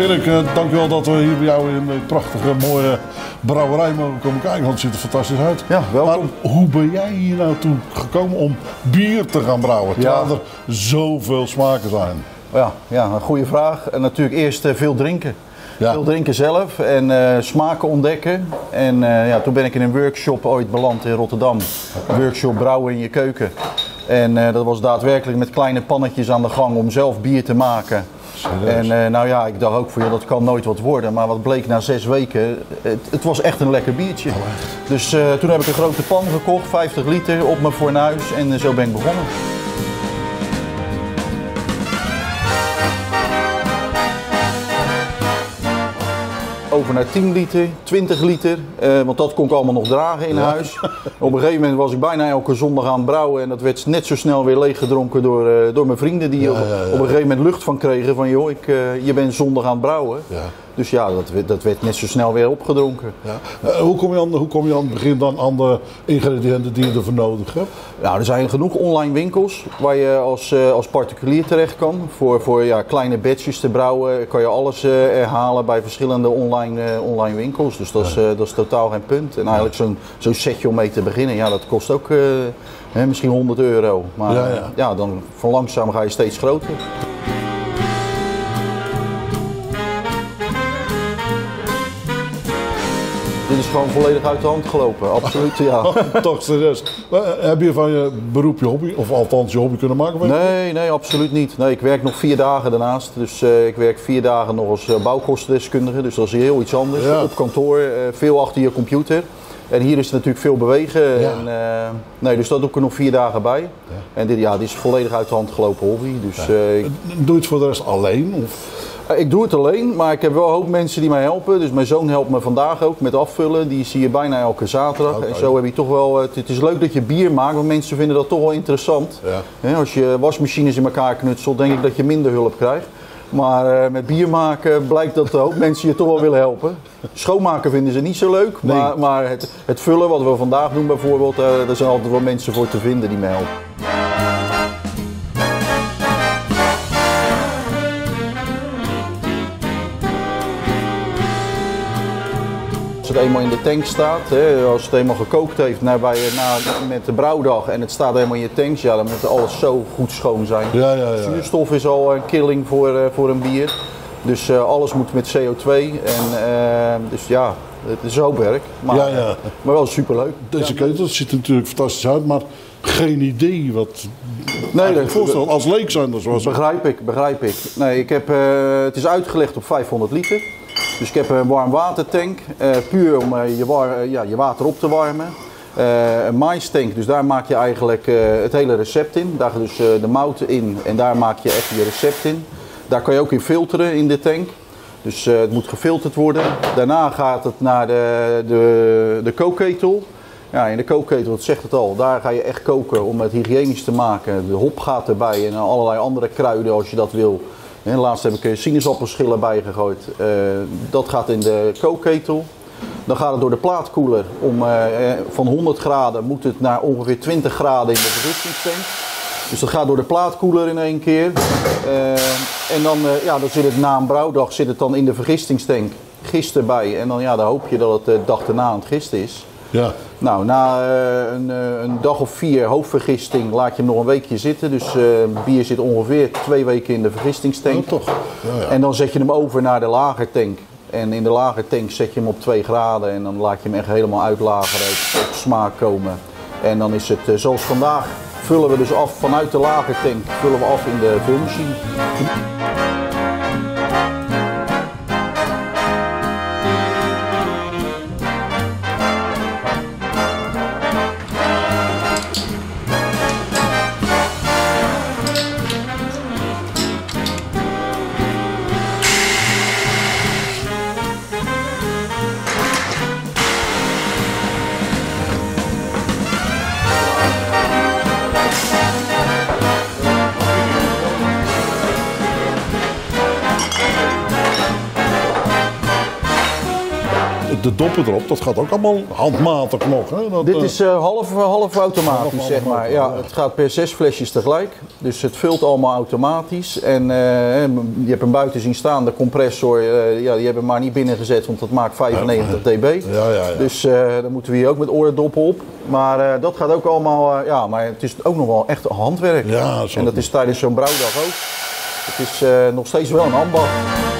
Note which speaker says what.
Speaker 1: Erik, uh, dankjewel dat we hier bij jou in de prachtige, mooie brouwerij mogen komen kijken. Want het ziet er fantastisch uit.
Speaker 2: Ja, welkom.
Speaker 1: Maar hoe ben jij hier nou toe gekomen om bier te gaan brouwen? Terwijl er zoveel smaken zijn.
Speaker 2: Ja, ja, een goede vraag. En natuurlijk eerst uh, veel drinken. Ja. Veel drinken zelf en uh, smaken ontdekken. En ja, toen ben ik in een workshop ooit beland in Rotterdam. Workshop brouwen in je keuken. En dat was daadwerkelijk met kleine pannetjes aan de gang om zelf bier te maken. En uh, nou ja, ik dacht ook voor je, dat kan nooit wat worden. Maar wat bleek na zes weken, het, het was echt een lekker biertje. dus uh, toen heb ik een grote pan gekocht, 50 liter, op mijn fornuis en uh, zo ben ik begonnen. Over naar 10 liter, 20 liter. Uh, want dat kon ik allemaal nog dragen in huis. Op een gegeven moment was ik bijna elke zondag aan het brouwen. En dat werd net zo snel weer leeggedronken door, uh, door mijn vrienden. Die ja, op, op, een gegeven moment lucht van kregen. Van joh, ik, uh, je bent zondag aan het brouwen. Dus ja, dat, dat werd net zo snel weer opgedronken.
Speaker 1: Ja. hoe, kom je aan, hoe kom je aan het begin dan aan de ingrediënten die je ervoor nodig hebt?
Speaker 2: Nou, er zijn genoeg online winkels waar je als, als particulier terecht kan. Voor, voor ja, kleine batches te brouwen kan je alles herhalen bij verschillende online, online winkels. Dus dat is, dat is totaal geen punt. En eigenlijk zo'n zo'n setje om mee te beginnen, ja, dat kost ook hè, misschien 100 euro. Maar ja, dan van langzaam ga je steeds groter. Gewoon volledig uit de hand gelopen, absoluut ja.
Speaker 1: Toch serieus. Heb je van je beroep je hobby, of althans je hobby kunnen maken?
Speaker 2: Nee, nee, absoluut niet. Nee, ik werk nog vier dagen daarnaast. Dus uh, ik werk vier dagen nog als uh, bouwkostendeskundige. Dus dat is heel iets anders. Ja. Op kantoor, uh, veel achter je computer. En hier is het natuurlijk veel bewegen. Ja. En, nee, dus dat doe ik er nog vier dagen bij. Ja. En dit, ja, dit is volledig uit de hand gelopen hobby. Dus, ik...
Speaker 1: Doe je het voor de rest alleen? Of?
Speaker 2: Ik doe het alleen, maar ik heb wel een hoop mensen die mij helpen. Dus mijn zoon helpt me vandaag ook met afvullen. Die zie je bijna elke zaterdag. Okay. En zo heb je toch wel. Het is leuk dat je bier maakt, want mensen vinden dat toch wel interessant. Ja. Als je wasmachines in elkaar knutselt, denk ik dat je minder hulp krijgt. Maar uh, met bier maken blijkt dat ook mensen je toch wel willen helpen. Schoonmaken vinden ze niet zo leuk. Nee. Maar, maar het, het, vullen, wat we vandaag doen bijvoorbeeld, uh, daar zijn altijd wel mensen voor te vinden die me helpen. Het eenmaal in de tank staat, hè, als het eenmaal gekookt heeft naar bij, na, met de brouwdag en het staat helemaal in je tanks, ja, dan moet alles zo goed schoon zijn.
Speaker 1: Ja, ja, ja.
Speaker 2: Zuurstof is al een killing voor, uh, voor een bier. Dus uh, alles moet met CO2. En, uh, dus ja, het is hoopwerk. Maar,
Speaker 1: ja, ja.
Speaker 2: maar wel superleuk.
Speaker 1: Deze ketel ziet er natuurlijk fantastisch uit, maar geen idee wat. Nee, dat voorstel als leek zijn. Dat zoals
Speaker 2: begrijp ik, begrijp ik. Nee, ik heb, het is uitgelegd op 500 liter. Dus ik heb een warm watertank, uh, puur om uh, je, uh, ja, je water op te warmen. een maistank, dus daar maak je eigenlijk het hele recept in. Daar gaat dus de mouten in en daar maak je echt je recept in. Daar kan je ook in filteren in de tank. Dus het moet gefilterd worden. Daarna gaat het naar de, de, de kookketel. Ja, in de kookketel, dat zegt het al, daar ga je echt koken om het hygiënisch te maken. De hop gaat erbij en allerlei andere kruiden als je dat wil. En laatst heb ik sinaasappelschillen bijgegooid. Uh, dat gaat in de kookketel. Dan gaat het door de plaatkoeler. Om, uh, van 100 graden moet het naar ongeveer 20 graden in de vergistingstank. Dus dat gaat door de plaatkoeler in één keer. En dan, ja, dan zit het na een brouwdag zit het dan in de vergistingstank. Gist erbij. En dan, ja, dan hoop je dat het de dag erna aan het gisten is.
Speaker 1: Ja.
Speaker 2: Nou, na uh, een, uh, een, dag of vier hoofdvergisting laat je hem nog een weekje zitten. Dus uh, bier zit ongeveer twee weken in de vergistingstank.
Speaker 1: Oh, toch?
Speaker 2: Ja, ja. En dan zet je hem over naar de lagertank. En in de lagertank zet je hem op 2 graden en dan laat je hem echt helemaal uitlageren, op smaak komen. En dan is het zoals vandaag, vullen we dus af vanuit de lagertank, vullen we af in de vulmachine.
Speaker 1: De doppen erop, dat gaat ook allemaal handmatig nog. Hè? Dat,
Speaker 2: Dit
Speaker 1: eh,
Speaker 2: is eh, half, half automatisch,
Speaker 1: Half
Speaker 2: zeg maar. Ja, het gaat per zes flesjes tegelijk. Dus het vult allemaal automatisch. En eh, je hebt hem buiten zien staan, de compressor. ja, die hebben we maar niet binnengezet, want dat maakt 95 dB.
Speaker 1: Ja, ja, ja.
Speaker 2: Dus dan moeten we hier ook met oordoppen op. Maar dat gaat ook allemaal, ja, maar het is ook nog wel echt handwerk.
Speaker 1: Ja,
Speaker 2: en dat is tijdens zo'n brouwdag ook. Het is nog steeds wel een ambacht.